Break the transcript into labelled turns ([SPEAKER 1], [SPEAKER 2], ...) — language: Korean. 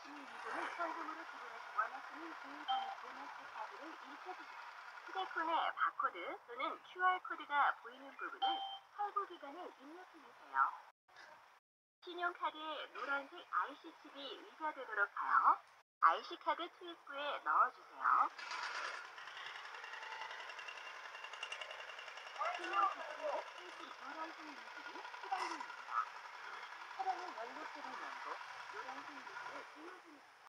[SPEAKER 1] 주시는 요금을 현금으로 지불하시 원하시는 비밀번호 보너스 카드를 인쇄해주세요. 휴대폰의 바코드 또는 QR코드가 보이는 부분을 할부 기간을 입력해주세요. 신용카드에 노란색 IC칩이 의자되도록 하여 IC카드 투입구에 넣어주세요. 신용카드에 표시 노란색 인식이